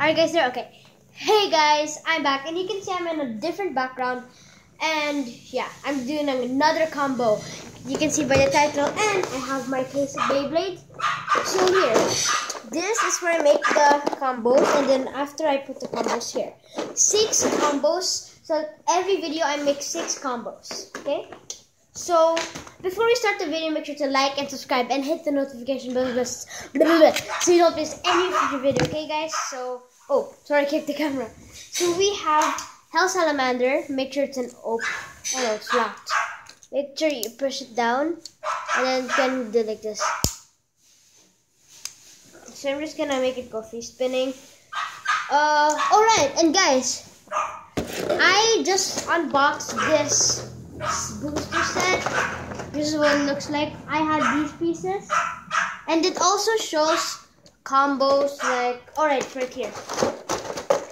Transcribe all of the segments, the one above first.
Alright guys, there, okay. Hey guys, I'm back and you can see I'm in a different background and yeah, I'm doing another combo. You can see by the title and I have my case of Beyblade. So here, this is where I make the combos and then after I put the combos here. Six combos, so every video I make six combos, okay? So, before we start the video, make sure to like and subscribe and hit the notification bell so you don't miss any future video, okay guys? So, oh, sorry, I kicked the camera. So we have Hell Salamander. Make sure it's an open. Oh no, it's locked. Make sure you push it down and then you can do like this. So I'm just gonna make it go free spinning. Uh, alright, and guys, I just unboxed this booster set. This is what it looks like. I had these pieces. And it also shows combos like, alright, right here.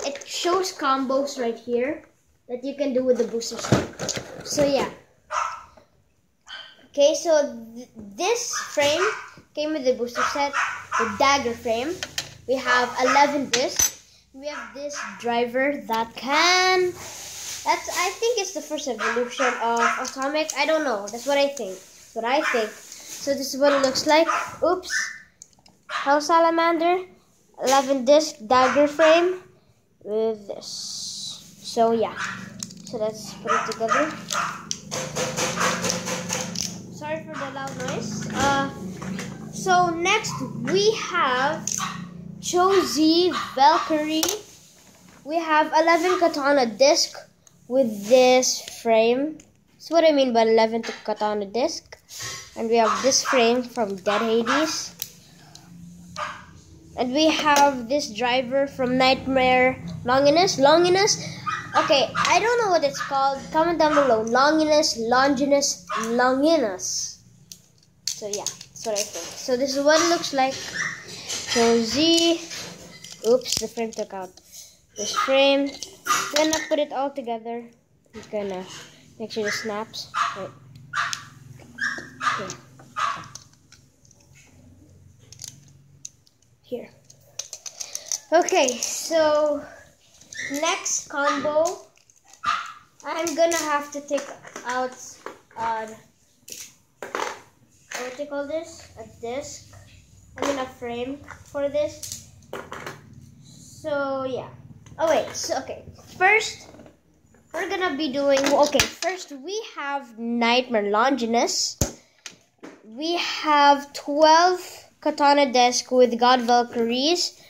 It shows combos right here that you can do with the booster set. So yeah. Okay, so th this frame came with the booster set, the dagger frame. We have 11 discs. We have this driver that can that's I think it's the first evolution of atomic. I don't know. That's what I think. That's what I think. So this is what it looks like. Oops. Hell salamander. 11 disc dagger frame with this. So yeah. So let's put it together. Sorry for the loud noise. Uh, so next we have Cho-Z Valkyrie. We have 11 katana disc with this frame. That's what I mean by 11 katana disc. And we have this frame from Dead Hades. And we have this driver from Nightmare Longinus. Longinus? Okay, I don't know what it's called. Comment down below. Longinus, Longinus, Longinus. So yeah, that's what I think. So this is what it looks like. So Z. Oops, the frame took out. This frame gonna put it all together. Gonna make sure it snaps. Wait. Here. Here. Okay, so next combo, I'm gonna have to take out uh, what do you call this? A disc. I mean a frame for this. So yeah. Oh wait, so okay. First, we're gonna be doing okay. First, we have Nightmare Longinus. We have twelve katana desk with God Valkyrie's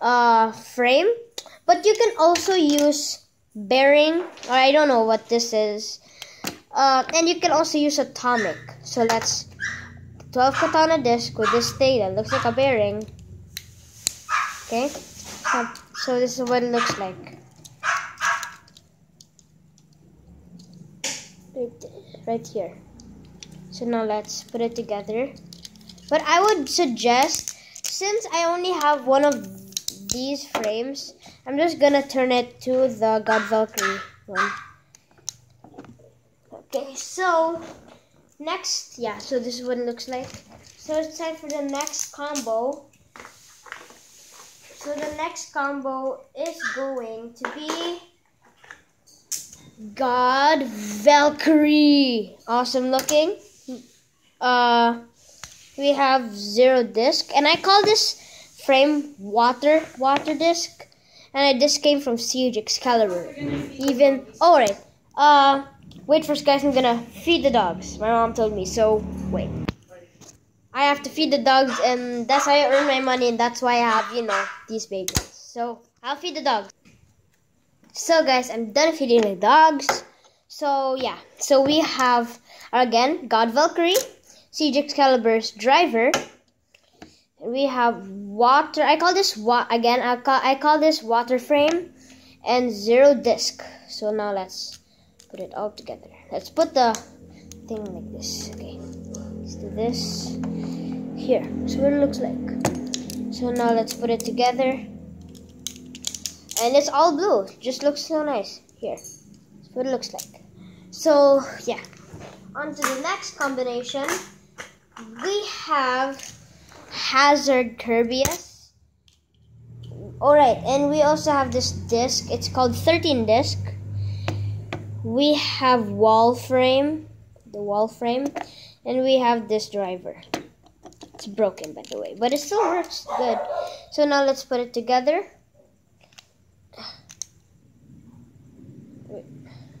uh, frame, but you can also use bearing. Or I don't know what this is. Uh, and you can also use atomic. So let's 12 katana disc with this thing that looks like a bearing. Okay. So so this is what it looks like. Right, right here. So now let's put it together. But I would suggest, since I only have one of these frames, I'm just gonna turn it to the God Valkyrie one. Okay, so next, yeah, so this is what it looks like. So it's time for the next combo. So the next combo is going to be God Valkyrie. Awesome looking. Uh, we have zero disc, and I call this frame water water disc. And I, this came from Siege Excalibur. Even all right. Uh, wait for guys. I'm gonna feed the dogs. My mom told me. So wait. I have to feed the dogs, and that's how I earn my money, and that's why I have, you know, these babies. So, I'll feed the dogs. So, guys, I'm done feeding the dogs. So, yeah. So, we have, again, God Valkyrie, Siege Excalibur's driver. We have water. I call this, wa again, I call, I call this water frame and zero disc. So, now let's put it all together. Let's put the thing like this. Okay. Let's do this here. So what it looks like. So now let's put it together. And it's all blue. Just looks so nice. Here. That's what it looks like. So yeah. On to the next combination. We have Hazard Kerbeus. Alright, and we also have this disc. It's called 13 disc. We have wall frame, the wall frame, and we have this driver. It's broken by the way, but it still works good. So now let's put it together.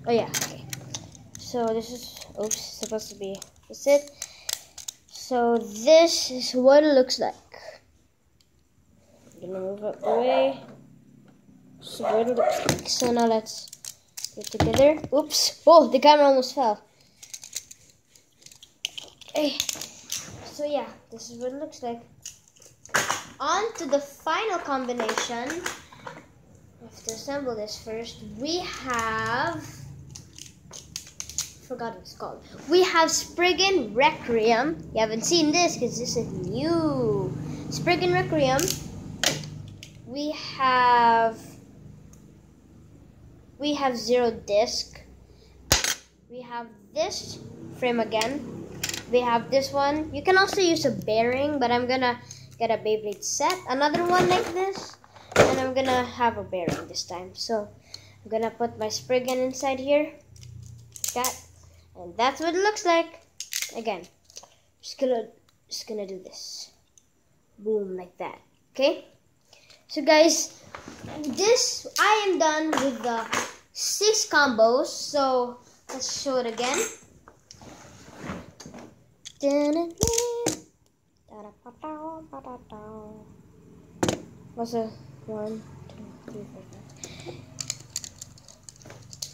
Oh yeah, okay. So this is oops supposed to be this it. So this is what it looks like. I'm gonna move. So what it looks like. So now let's get together. Oops. Oh the camera almost fell. So yeah, this is what it looks like. On to the final combination. I have to assemble this first. We have forgot what it's called. We have Spriggan Requiem. You haven't seen this because this is new. Spriggan Requiem. We have we have zero disc. We have this frame again. We have this one. You can also use a bearing, but I'm gonna get a Beyblade set. Another one like this. And I'm gonna have a bearing this time. So I'm gonna put my Spriggan inside here. that. And that's what it looks like. Again, just gonna just gonna do this. Boom, like that. Okay? So guys, this I am done with the six combos. So let's show it again. What's a one, two, three, four, five.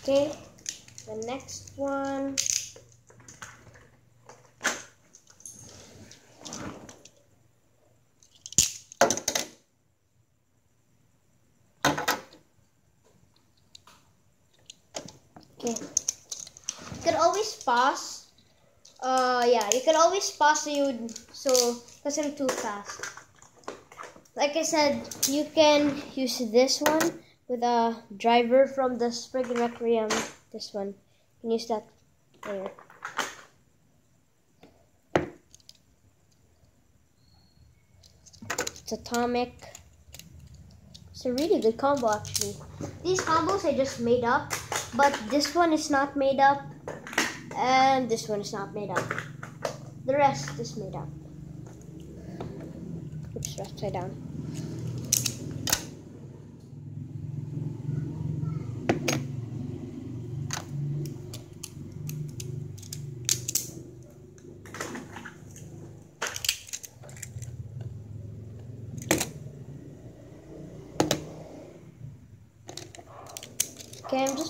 Okay, the next one. Okay. You can always pass. Uh, yeah, you can always pass so you so because I'm too fast. Like I said, you can use this one with a driver from the Spring Requiem. This one, you can use that there. It's atomic. It's a really good combo actually. These combos I just made up, but this one is not made up, and this one is not made up. The rest is made up. Oops, upside down.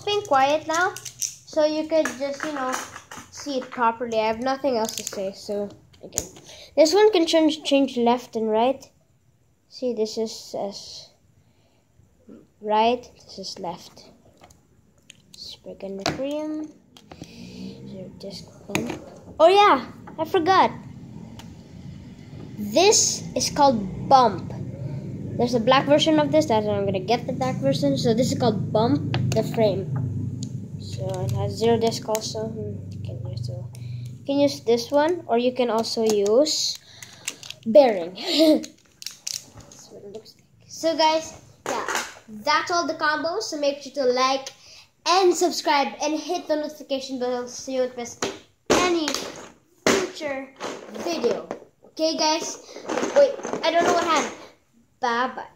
Being quiet now, so you could just, you know, see it properly. I have nothing else to say, so again. This one can change, change left and right. See, this is as right, this is left. Spriggan Requiem. Disc. Oh yeah, I forgot. This is called Bump. There's a black version of this. That's why I'm gonna get the black version. So this is called Bump the Frame. So it has zero disc also. Hmm, you can use you can use this one, or you can also use bearing. that's what it looks like. So guys, yeah, that's all the combos. So make sure to like and subscribe and hit the notification bell so you don't miss any future video. Okay, guys? Wait, I don't know what happened. Baba.